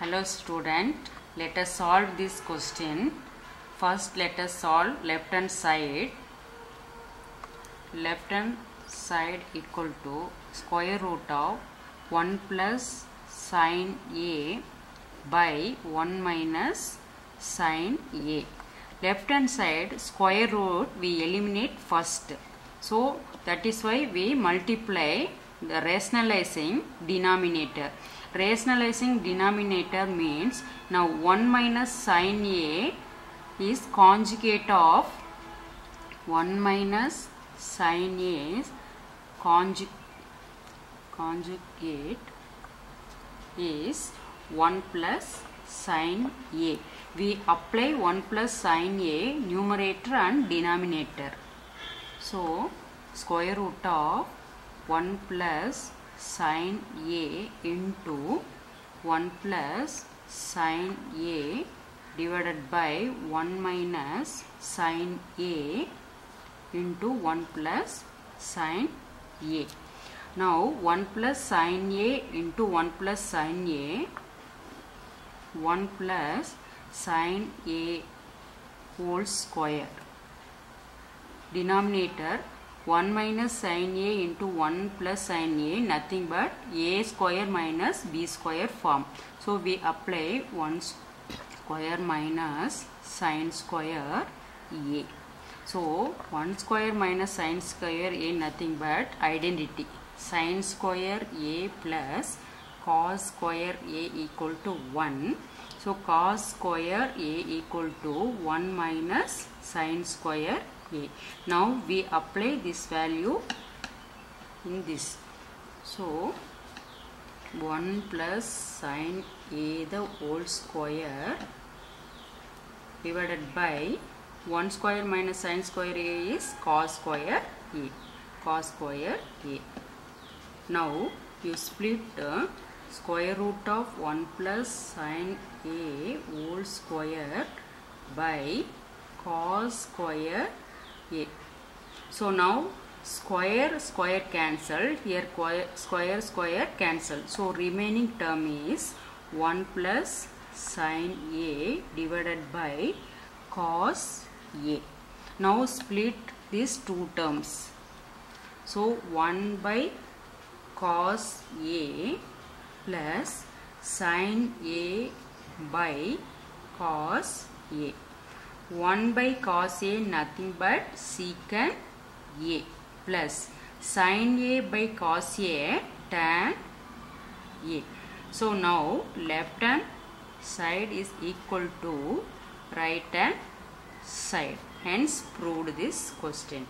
Hello student, let us solve this question. First let us solve left hand side. Left hand side equal to square root of 1 plus sine A by 1 minus sine A. Left hand side square root we eliminate first. So that is why we multiply the rationalizing denominator. Rationalizing denominator means now 1 minus sine A is conjugate of 1 minus sine A is conju- conjugate is 1 plus sine A. We apply 1 plus sine A numerator and denominator. So square root of 1 plus sine A into 1 plus sine A divided by 1 minus sine A into 1 plus sine A. Now 1 plus sine A into 1 plus sine A 1 plus sine A whole square denominator 1 minus sine A into 1 plus sine A nothing but A square minus B square form. So we apply 1 square minus sine square A. So 1 square minus sine square A nothing but identity. Sine square A plus cos square A equal to 1. So cos square A equal to 1 minus sine square A. Now we apply this value in this. So 1 plus sine A the whole square divided by 1 square minus sine square A is cos square A. Cos square A. Now you split the square root of 1 plus sine A whole square by cos square A. So now square square cancel here square square cancel. So remaining term is 1 plus sine A divided by cos A. Now split these two terms. So 1 by cos A plus sine A by cos A. 1 by cos A nothing but secant A plus sine A by cos A tan A. So now left hand side is equal to right hand side. Hence proved this question.